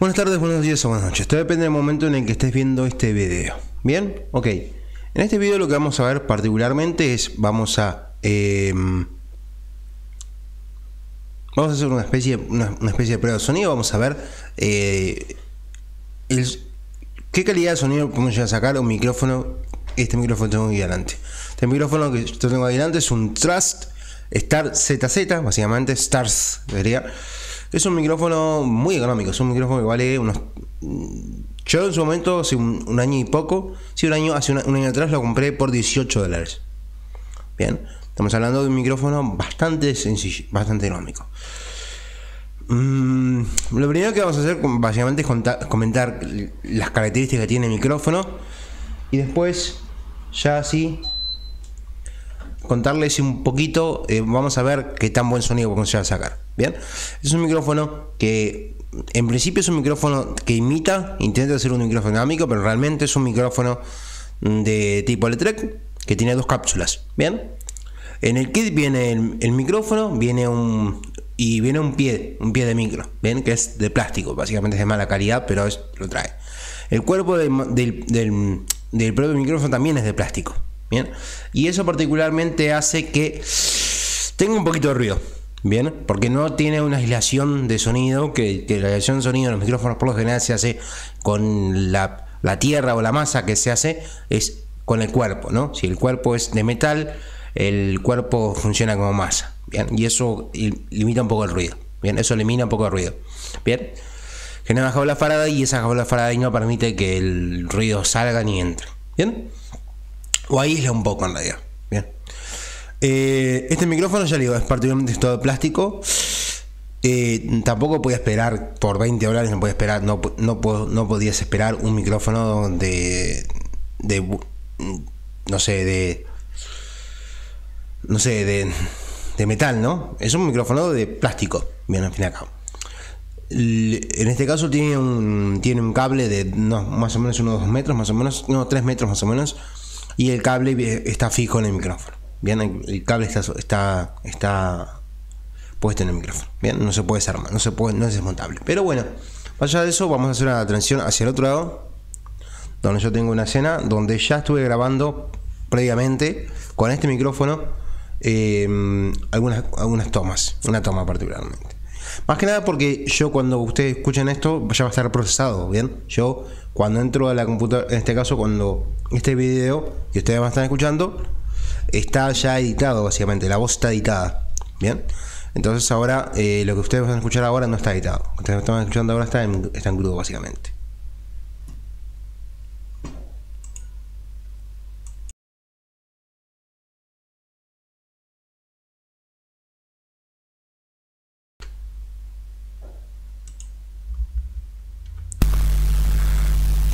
Buenas tardes, buenos días o buenas noches. Todo depende del momento en el que estés viendo este video. ¿Bien? Ok. En este video lo que vamos a ver particularmente es, vamos a... eh, vamos a hacer una especie, una, especie de prueba de sonido. Vamos a ver eh, el- qué calidad de sonido podemos llegar a sacar un micrófono. Este micrófono que tengo aquí delante. Este micrófono que yo tengo ahí delante es un Trust Star ZZ, básicamente Stars, diría. Es un micrófono muy económico, es un micrófono que vale unos. Yo en su momento, hace un, año y poco, sí, un año, hace un año atrás lo compré por 18 dólares. Bien, estamos hablando de un micrófono bastante sencillo, bastante económico. Mm, lo primero que vamos a hacer básicamente es comentar las características que tiene el micrófono y después ya así contarles un poquito, eh, vamos a ver qué tan buen sonido llegar a sacar. Bien, es un micrófono que en principio es un micrófono que imita, intenta ser un micrófono dinámico, pero realmente es un micrófono de tipo Electrek que tiene dos cápsulas. Bien, en el kit viene el, micrófono, viene un y viene un pie, un pie de micro, bien, que es de plástico, básicamente es de mala calidad, pero lo trae. El cuerpo del, del, del- del propio micrófono también es de plástico, bien, y eso particularmente hace que tenga un poquito de ruido, bien, porque no tiene una aislación de sonido, que, la aislación de sonido de los micrófonos por lo general se hace con la, tierra o la masa que se hace, es con el cuerpo, ¿no? Si el cuerpo es de metal, el cuerpo funciona como masa, bien, y eso limita un poco el ruido, bien, eso elimina un poco el ruido, bien. Genera jaula Faraday y esa jaula Faraday no permite que el ruido salga ni entre, bien, o aísla un poco en realidad. Eh, este micrófono, ya le digo, es particularmente todo plástico. Eh, tampoco podía esperar por 20 dólares, no podía esperar, no, no, no podías esperar un micrófono de, de no sé, de no sé, de, de metal, ¿no? Es un micrófono de plástico, bien, al fin y al cabo. En este caso tiene un, tiene un cable de no, más o menos unos 2 metros, más o menos, no, 3 metros más o menos, y el cable vi- está fijo en el micrófono. Bien, el, cable está, está, está puesto en el micrófono. Bien, no se puede desarmar, no se puede, no es desmontable. Pero bueno, más allá de eso, vamos a hacer una transición hacia el otro lado, donde yo tengo una escena donde ya estuve grabando previamente con este micrófono eh, algunas, algunas tomas, una toma particularmente. Más que nada porque yo cuando ustedes escuchen esto ya va a estar procesado, ¿bien? Yo cuando entro a la computadora, en este caso cuando este video y ustedes van a estar escuchando, está ya editado básicamente, la voz está editada, ¿bien? Entonces ahora eh, lo que ustedes van a escuchar ahora no está editado, lo que están escuchando ahora está en, está en crudo básicamente.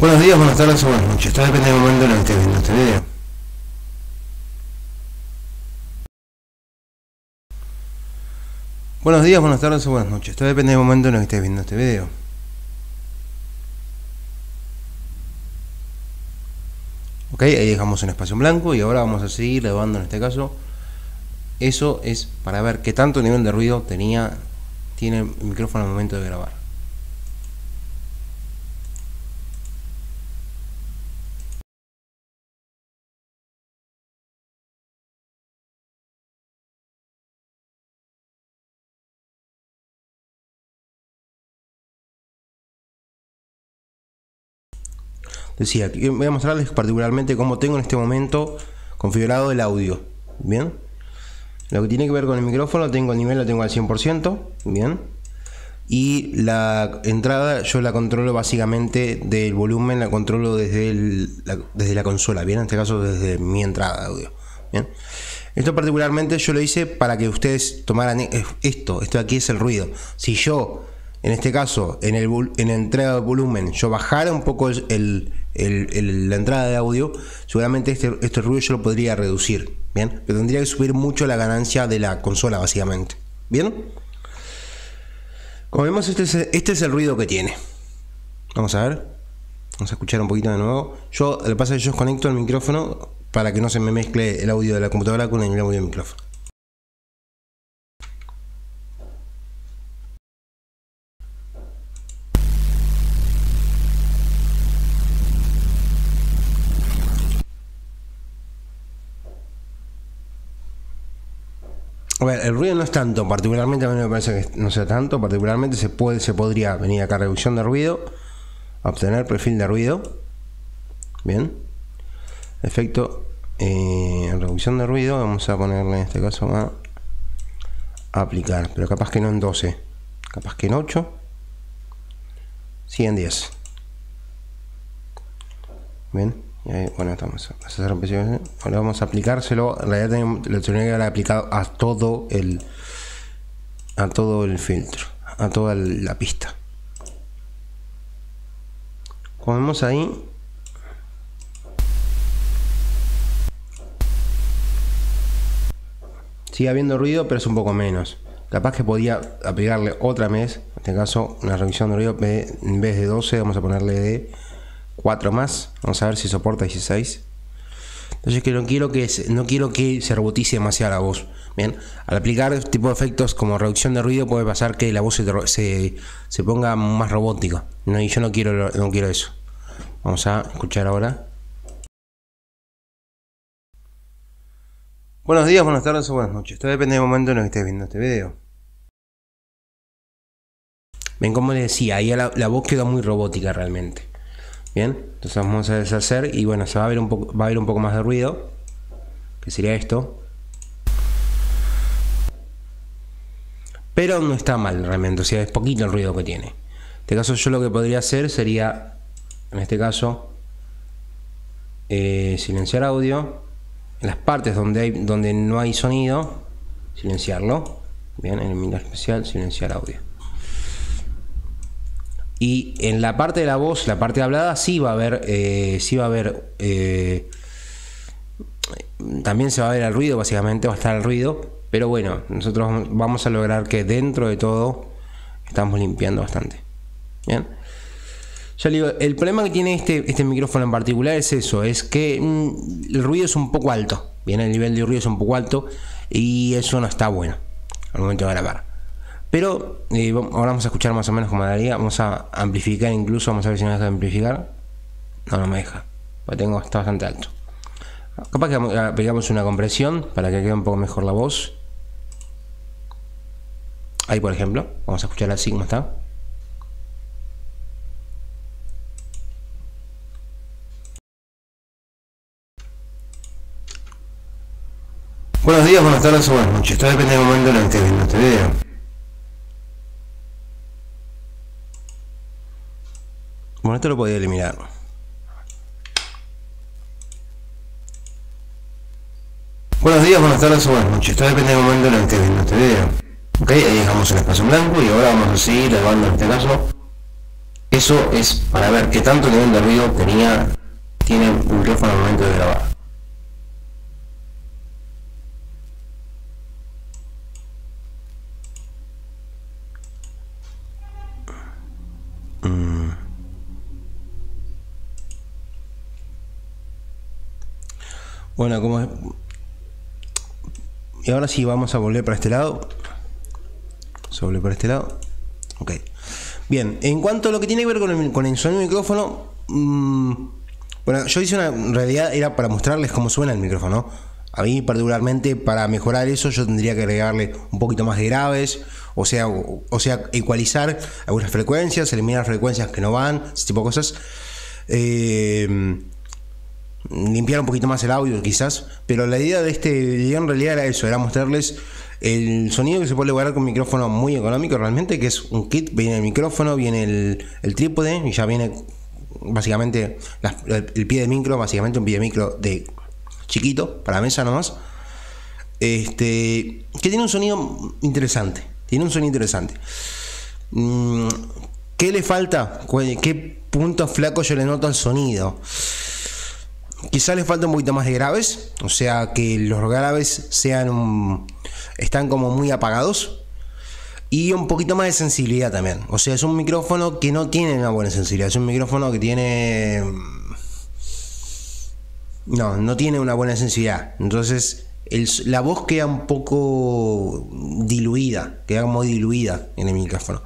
Buenos días, buenas tardes o buenas noches. Todo depende del momento en el que este video. Buenos días, buenas tardes o buenas noches. Todo depende del momento en el que estés viendo este video. Ok, ahí dejamos un espacio en blanco y ahora vamos a seguir grabando en este caso. Eso es para ver qué tanto nivel de ruido tenía tiene el micrófono al momento de grabar. Decía, voy a mostrarles particularmente cómo tengo en este momento configurado el audio. Bien. Lo que tiene que ver con el micrófono, tengo el nivel, lo tengo al 100%. Bien. Y la entrada yo la controlo básicamente del volumen, la controlo desde, la, desde la consola. Bien, en este caso desde mi entrada de audio. Bien. Esto particularmente yo lo hice para que ustedes tomaran e- esto. Esto aquí es el ruido. Si yo en este caso, en, el, en la entrada de volumen, yo bajara un poco el, la entrada de audio, seguramente este, este ruido yo lo podría reducir. Bien, pero tendría que subir mucho la ganancia de la consola, básicamente. Bien, como vemos, este es, este es el ruido que tiene. Vamos a ver, vamos a escuchar un poquito de nuevo. Yo, lo que pasa es que yo desconecto el micrófono para que no se me mezcle el audio de la computadora con el audio del micrófono. A ver, el ruido no es tanto, particularmente a mí me parece que no sea tanto, particularmente se puede, se podría venir acá reducción de ruido, obtener perfil de ruido, bien, efecto eh, reducción de ruido, vamos a ponerle en este caso a aplicar, pero capaz que no en 12, capaz que en 8, sí en 10, bien bueno, estamos a hacer Ahora vamos a aplicárselo. En realidad lo tenía que haber aplicado a todo el a todo el filtro, a toda la pista. Como vemos ahí, sigue habiendo ruido, pero es un poco menos. Capaz que podía aplicarle otra vez, en este caso una revisión de ruido, en vez de 12 vamos a ponerle de 4 más. Vamos a ver si soporta 16. Entonces que no quiero que se, no quiero que se robotice demasiado la voz. Bien, al aplicar este tipo de efectos como reducción de ruido puede pasar que la voz se, se, ponga más robótica. No, y yo no quiero, no quiero eso. Vamos a escuchar ahora. Buenos días, buenas tardes o buenas noches. Esto depende del momento en el que estés viendo este video. Ven como les decía, ahí la, la voz queda muy robótica realmente. Bien, entonces vamos a deshacer y bueno, se va a ver un poco, va a haber un poco más de ruido, que sería esto. Pero no está mal realmente, o sea, es poquito el ruido que tiene. En este caso yo lo que podría hacer sería, en este caso, eh, silenciar audio. En las partes donde, hay, donde no hay sonido, silenciarlo. Bien, en el menú especial, silenciar audio. Y en la parte de la voz, la parte hablada, sí va a haber, eh, sí va a haber, eh, también se va a ver el ruido, básicamente va a estar el ruido, pero bueno, nosotros vamos a lograr que dentro de todo estamos limpiando bastante. Bien. Ya digo, el problema que tiene este, este micrófono en particular es eso, es que mm, el ruido es un poco alto, bien, el nivel de ruido es un poco alto y eso no está bueno al momento de grabar. Pero eh, ahora vamos a escuchar más o menos como daría. Vamos a amplificar incluso. Vamos a ver si nos deja amplificar. No, no me deja. Tengo, está bastante alto. Capaz que pegamos una compresión para que quede un poco mejor la voz. Ahí por ejemplo. Vamos a escuchar así como está. Buenos días, buenas tardes o buenas noches. Esto depende del momento en el que estés viendo este. Bueno, esto lo podía eliminar. Buenos días, buenas tardes o buenas noches. Esto depende del momento en el que estés este video. Ok, ahí dejamos el espacio en blanco y ahora vamos a seguir grabando en este caso. Eso es para ver qué tanto nivel de ruido tenía, tiene el micrófono al momento de grabar. Bueno, como... Y ahora sí, vamos a volver para este lado. Volver para este lado. Ok. Bien, en cuanto a lo que tiene que ver con el, con el sonido del micrófono... Mm, bueno, yo hice una... Realidad era para mostrarles cómo suena el micrófono. A mí particularmente para mejorar eso yo tendría que agregarle un poquito más de graves, o sea, o, sea, ecualizar algunas frecuencias, eliminar frecuencias que no van, ese tipo de cosas. Eh, limpiar un poquito más el audio quizás, pero la idea de este video en realidad era eso, era mostrarles el sonido que se puede lograr con un micrófono muy económico realmente, que es un kit, viene el micrófono, viene el, trípode y ya viene básicamente el, pie de micro, básicamente un pie de micro de chiquito, para mesa nomás, este, que tiene un sonido interesante, tiene un sonido interesante. Mm, ¿Qué le falta? ¿Qué puntos flacos yo le noto al sonido? Quizá le falta un poquito más de graves, o sea que los graves sean están como muy apagados y un poquito más de sensibilidad también. O sea, es un micrófono que no tiene una buena sensibilidad, es un micrófono que tiene no, no tiene una buena sensibilidad. Entonces, la voz queda un poco diluida, queda como diluida en el micrófono.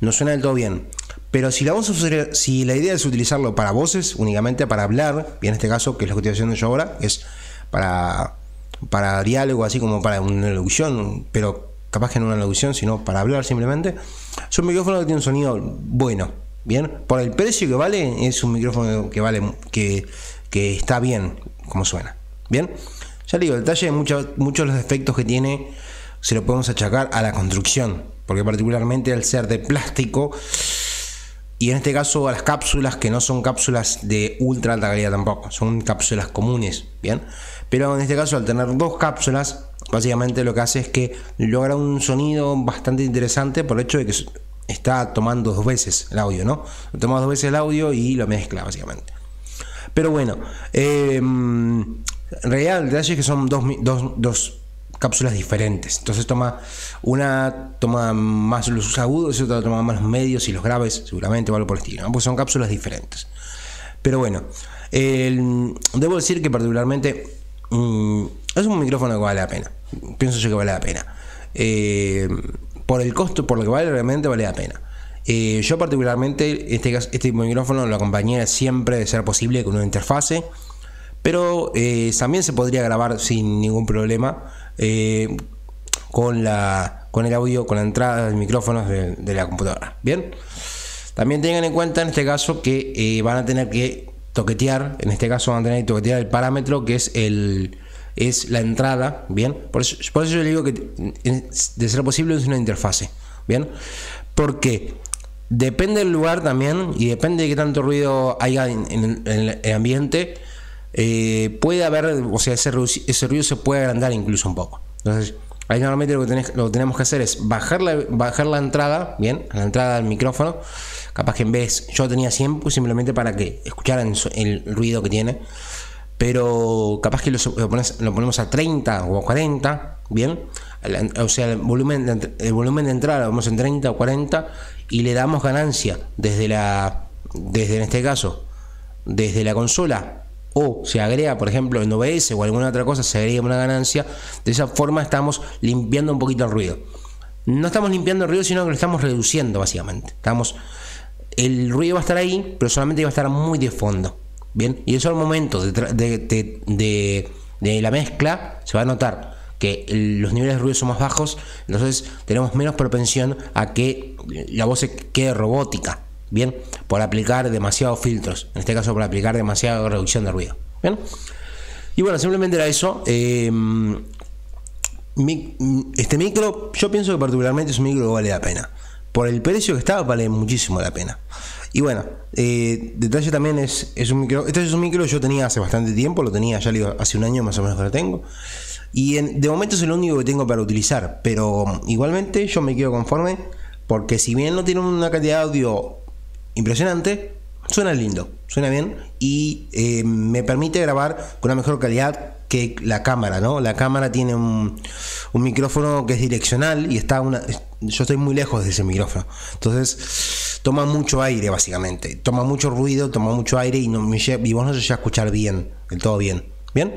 No suena del todo bien. Pero si la, a si la idea es utilizarlo para voces, únicamente para hablar, y en este caso, que es lo que estoy haciendo yo ahora, es para para diálogo, así como para una locución, pero capaz que no una locución, sino para hablar simplemente. Es un micrófono que tiene un sonido bueno, bien. Por el precio que vale, es un micrófono que vale, que, que está bien como suena, bien. Ya digo, el detalle, muchos, muchos de los efectos que tiene se lo podemos achacar a la construcción, porque particularmente al ser de plástico, y en este caso las cápsulas que no son cápsulas de ultra alta calidad tampoco, son cápsulas comunes, ¿bien? Pero en este caso al tener dos cápsulas, básicamente lo que hace es que logra un sonido bastante interesante por el hecho de que está tomando dos veces el audio, ¿no? Toma dos veces el audio y lo mezcla básicamente. Pero bueno, eh, en realidad el detalle es que son dos, dos, dos cápsulas diferentes. Entonces toma una toma más los agudos y otra toma más los medios y los graves, seguramente o algo por el estilo. Pues son cápsulas diferentes. Pero bueno, debo decir que particularmente mm, es un micrófono que vale la pena. Pienso yo que vale la pena. Eh, por el costo, por lo que vale, realmente vale la pena. Eh, yo particularmente este, este micrófono lo acompañé siempre de ser posible con una interfase, pero eh, también se podría grabar sin ningún problema eh, con, la, con el audio, con la entrada del micrófono de, la computadora. Bien, también tengan en cuenta en este caso que eh, van a tener que toquetear, en este caso van a tener que toquetear el parámetro que es el es la entrada, bien, por eso, por eso yo digo que de ser posible es una interfase, bien, porque depende del lugar también y depende de qué tanto ruido haya en el ambiente, eh, puede haber, o sea, ese, ese, ruido se puede agrandar incluso un poco. Entonces, ahí normalmente lo que, lo tenemos que hacer es bajar la, bajar la entrada, bien, la entrada del micrófono. Capaz que en vez, yo tenía 100 pues simplemente para que escucharan el ruido que tiene. Pero capaz que lo, lo, ponemos a 30 o a 40, bien. O sea, el volumen, de, el volumen de entrada lo vamos en 30 o 40 y le damos ganancia desde la, desde en este caso, desde la consola o se agrega, por ejemplo, en OBS o alguna otra cosa, se agrega una ganancia, de esa forma estamos limpiando un poquito el ruido. No estamos limpiando el ruido, sino que lo estamos reduciendo básicamente. Estamos, el ruido va a estar ahí, pero solamente va a estar muy de fondo. Bien, y eso al momento de, la mezcla se va a notar que los niveles de ruido son más bajos, entonces tenemos menos propensión a que la voz se quede robótica. Bien, por aplicar demasiados filtros, en este caso por aplicar demasiada reducción de ruido. Bien, y bueno, simplemente era eso. Em, este micro, yo pienso que particularmente es un micro que vale la pena. Por el precio que está, vale muchísimo la pena. Y bueno, eh, detalle también es, es un micro. Este es un micro que yo tenía hace bastante tiempo, lo tenía ya digo, hace un año más o menos que lo tengo. Y de momento es el único que tengo para utilizar. Pero igualmente yo me quedo conforme. Porque si bien no tiene una calidad de audio impresionante, suena lindo, suena bien y eh, me permite grabar con una mejor calidad que la cámara, ¿no? La cámara tiene un, micrófono que es direccional y está una... Yo estoy muy lejos de ese micrófono. Entonces, toma mucho aire, básicamente. Toma mucho ruido, toma mucho aire y, no me, vos no se llega a escuchar bien, del todo bien. ¿Bien?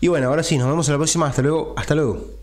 Y bueno, ahora sí, nos vemos en la próxima. Hasta luego. Hasta luego.